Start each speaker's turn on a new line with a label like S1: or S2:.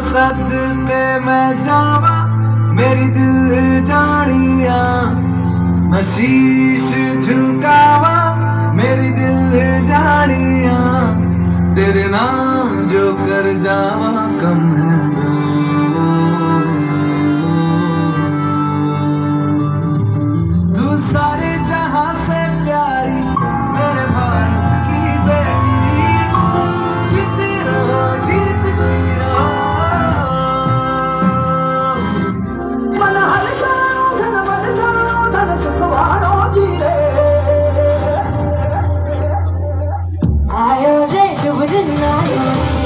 S1: सदके मैं जावा, मेरी दिल जानिया। मैं शीश झुकावा, मेरी दिल जानिया। तेरे नाम जो कर जावा कम
S2: good night.